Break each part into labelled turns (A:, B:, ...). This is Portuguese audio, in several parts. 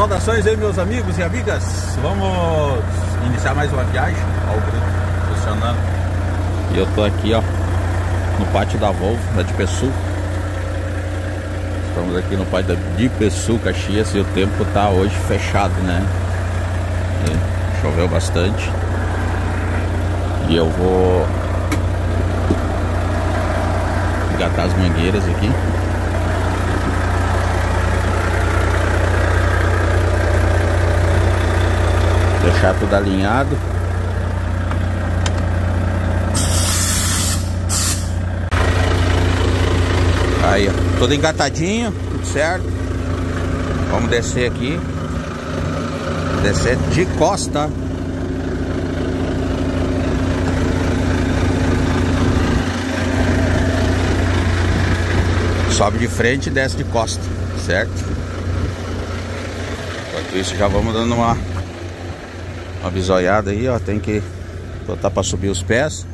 A: Saudações aí meus amigos e amigas. Vamos iniciar mais uma viagem Ó o Bruno funcionando E eu tô aqui ó No pátio da Volvo, da Dipesul. Estamos aqui no pátio da Dipesul, Caxias E o tempo tá hoje fechado, né? E Choveu bastante. E eu vou Engatar as mangueiras aqui Deixar tudo alinhado. Aí, ó. Tudo engatadinho, tudo certo. Vamos descer aqui. Descer de costa. Sobe de frente e desce de costa, certo? Enquanto isso já vamos dando uma uma bisoiada aí, ó. Tem que botar para subir os pés.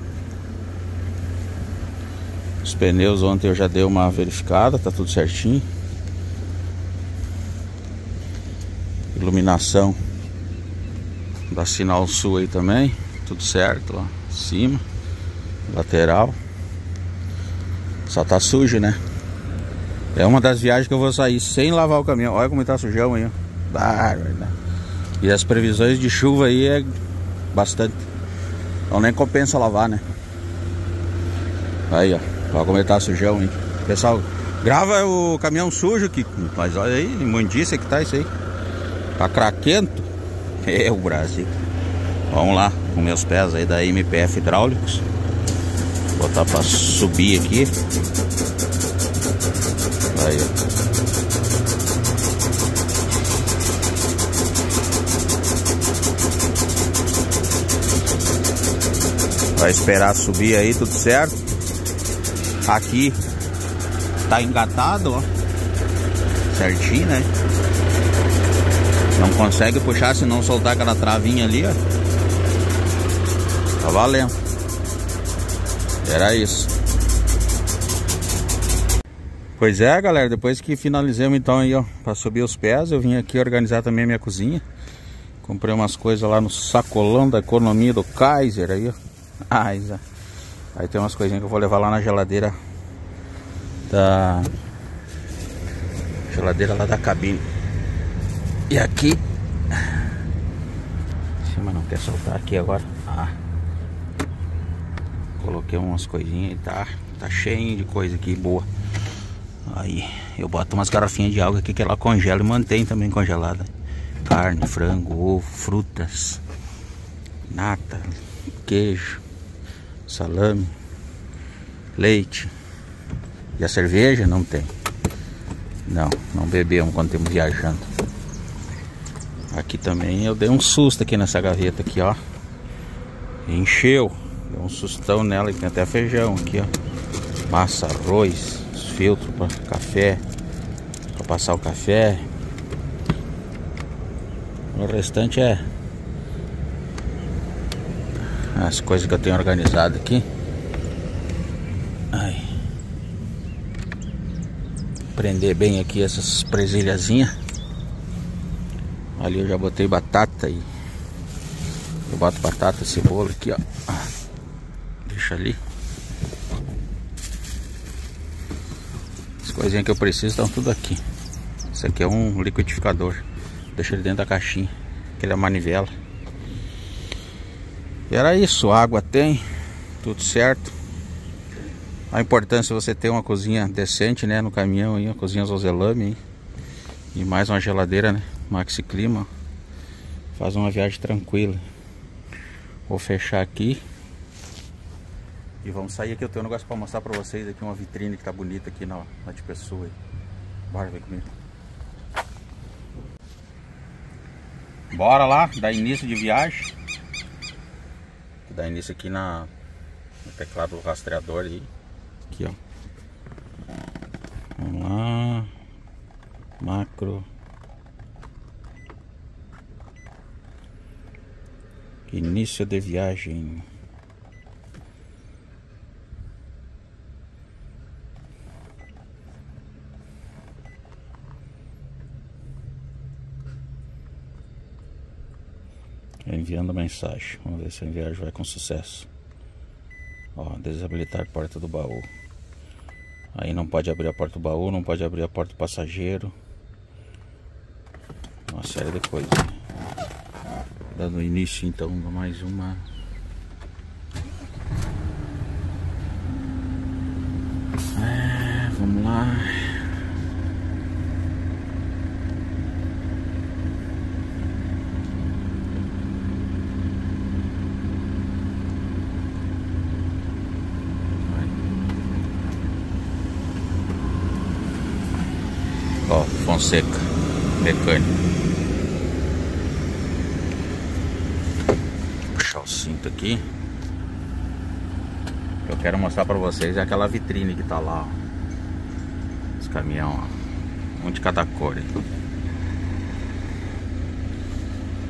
A: Os pneus ontem eu já dei uma verificada, tá tudo certinho. Iluminação da sinal sul aí também, tudo certo, ó. Cima, lateral. Só tá sujo, né? É uma das viagens que eu vou sair sem lavar o caminhão. Olha como tá sujão aí, ó. Bárbaro, né? E as previsões de chuva aí é bastante. Então nem compensa lavar, né? Aí, ó. Ele tá sujão, hein? Pessoal, grava o caminhão sujo que. Mas olha aí, imundícia que tá isso aí. Tá craquento. É o Brasil. Vamos lá, com meus pés aí da MPF Hidráulicos. Vou botar pra subir aqui. Aí, ó. Vai esperar subir aí, tudo certo. Aqui tá engatado, ó. Certinho, né? Não consegue puxar se não soltar aquela travinha ali, ó. Tá valendo. Era isso. Pois é, galera, depois que finalizamos então aí, ó, pra subir os pés, eu vim aqui organizar também a minha cozinha. Comprei umas coisas lá no sacolão da economia do Kaiser aí, ó. Ah, Isa. Aí tem umas coisinhas que eu vou levar lá na geladeira da geladeira lá da cabine. E aqui cima não quer soltar aqui agora. Ah. Coloquei umas coisinhas e tá tá cheio de coisa aqui boa. Aí eu boto umas garrafinhas de água aqui que ela congela e mantém também congelada. Carne, frango, ovo, frutas, nata, queijo salame, leite. E a cerveja não tem. Não, não bebemos quando estamos viajando. Aqui também eu dei um susto aqui nessa gaveta aqui, ó. Encheu. Deu um sustão nela, tem até feijão aqui, ó. Massa, arroz, filtro para café, para passar o café. O restante é as coisas que eu tenho organizado aqui. Ai. Prender bem aqui essas presilhazinhas. Ali eu já botei batata e eu boto batata, cebola aqui, ó. Deixa ali. As coisinhas que eu preciso estão tudo aqui. Isso aqui é um liquidificador. Deixa ele dentro da caixinha. Aquele é manivela. E era isso, água tem, tudo certo. A importância de você ter uma cozinha decente, né, no caminhão aí, uma cozinha Zozelame aí. E mais uma geladeira, né, Maxi Clima. Faz uma viagem tranquila. Vou fechar aqui. E vamos sair aqui, eu tenho um negócio para mostrar para vocês aqui, uma vitrine que tá bonita aqui na, na de pessoa. Bora ver comigo. Bora lá, dar início de viagem dar início aqui na, no teclado do rastreador aí. Aqui, ó. Vamos lá. Macro. Início de viagem. Enviando mensagem. Vamos ver se a viagem vai com sucesso. Ó, desabilitar porta do baú. Aí não pode abrir a porta do baú, não pode abrir a porta do passageiro. Uma série de coisas. Dando início então a mais uma é, vamos lá. Ó, Fonseca, mecânico. Puxar o cinto aqui. Eu quero mostrar pra vocês é aquela vitrine que tá lá, ó. Os caminhão, ó. Um de cada cor aí.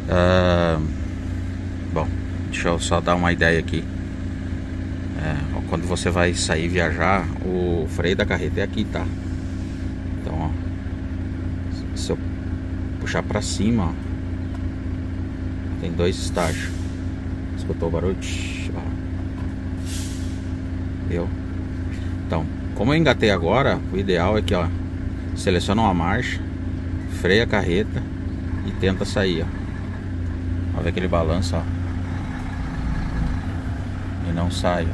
A: Uh, bom, deixa eu só dar uma ideia aqui. É, quando você vai sair viajar, o freio da carreta é aqui, tá? Então, ó, se eu puxar pra cima, ó, tem dois estágios. Escutou o barulho? Viu? Então, como eu engatei agora, o ideal é que, ó, seleciona uma marcha, freia a carreta e tenta sair, ó. Ver aquele balanço, ó. E não sai.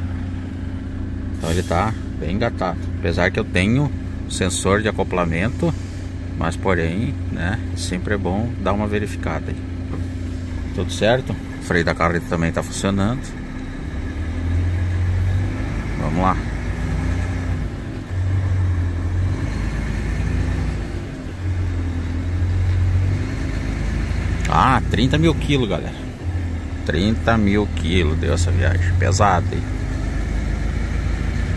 A: Então ele tá bem engatado. Apesar que eu tenho sensor de acoplamento, mas porém, né, sempre é bom dar uma verificada aí. Tudo certo? O freio da carreta também tá funcionando. Vamos lá. Ah, 30 mil quilos, galera. 30 mil quilos deu essa viagem. Pesada aí.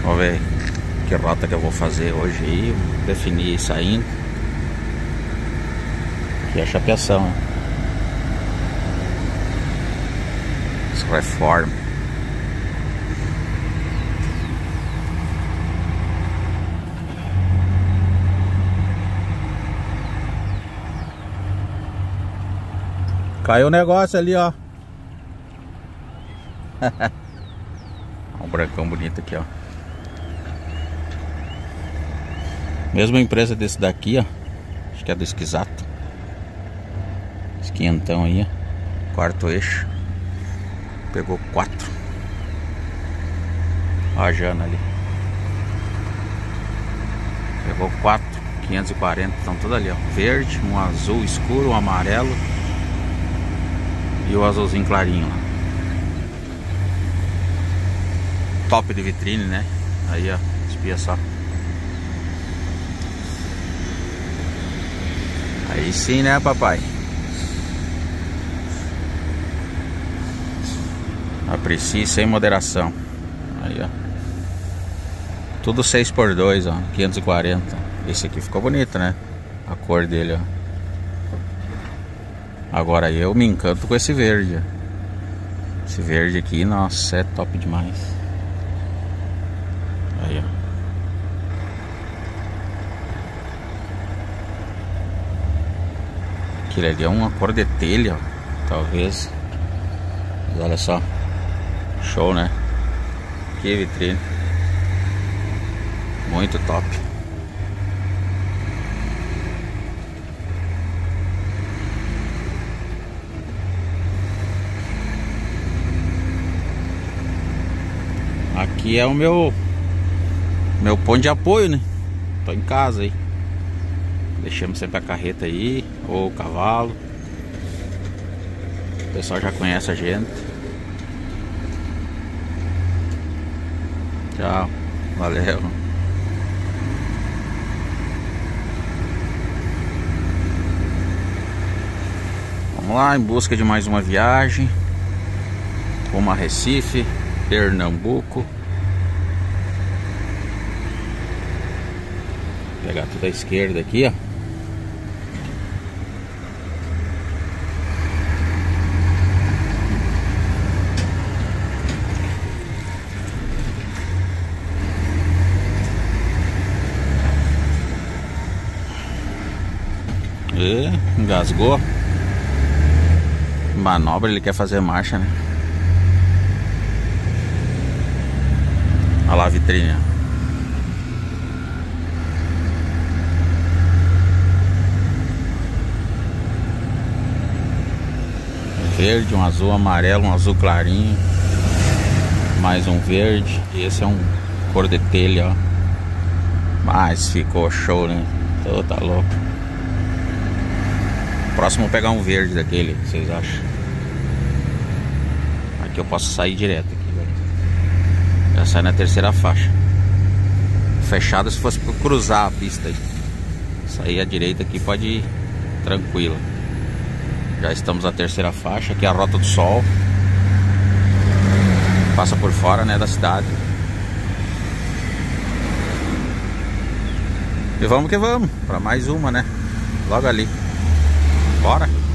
A: Vamos ver que rota que eu vou fazer hoje aí. Definir saindo. Aqui é a chapeação. Reforma. Caiu o negócio ali, ó. um brancão bonito aqui, ó. Mesma empresa desse daqui, ó. Acho que é do Esquisato. Esse quinhentão aí. Quarto eixo. Pegou quatro. Ó a Jana ali. Pegou quatro. 540. Estão tudo ali, ó. Verde, um azul escuro, um amarelo e o azulzinho clarinho lá. Top de vitrine, né? Aí, ó, espia só. Aí sim, né, papai? Aprecie sem moderação. Aí, ó. Tudo 6 por 2 ó. 540. Esse aqui ficou bonito, né? A cor dele, ó. Agora eu me encanto com esse verde. Esse verde aqui, nossa, é top demais. Aí, ó. Aquilo ali é uma cor de telha, ó, talvez. Mas olha só. Show, né? Que vitrine. Muito top. Aqui é o meu meu ponto de apoio, né? Tô em casa aí. Deixamos sempre a carreta aí, ou o cavalo. O pessoal já conhece a gente. Tchau. Valeu. Vamos lá em busca de mais uma viagem. Rumo a Recife, Pernambuco. pegar tudo à esquerda aqui, ó. E, engasgou. manobra, ele quer fazer marcha, né? Olha lá a vitrine. Verde, um azul amarelo, um azul clarinho. Mais um verde. Esse é um cor de telha, ó. Mas ficou show, né? Tô, tá louco. Próximo pegar um verde daquele, vocês acham? Aqui eu posso sair direto aqui, velho. Já sai na terceira faixa. Fechado se fosse cruzar a pista aí. Sair à direita aqui pode ir tranquilo. Já estamos na terceira faixa, aqui é a Rota do Sol. Passa por fora, né, da cidade. E vamos que vamos, para mais uma, né? Logo ali. Bora?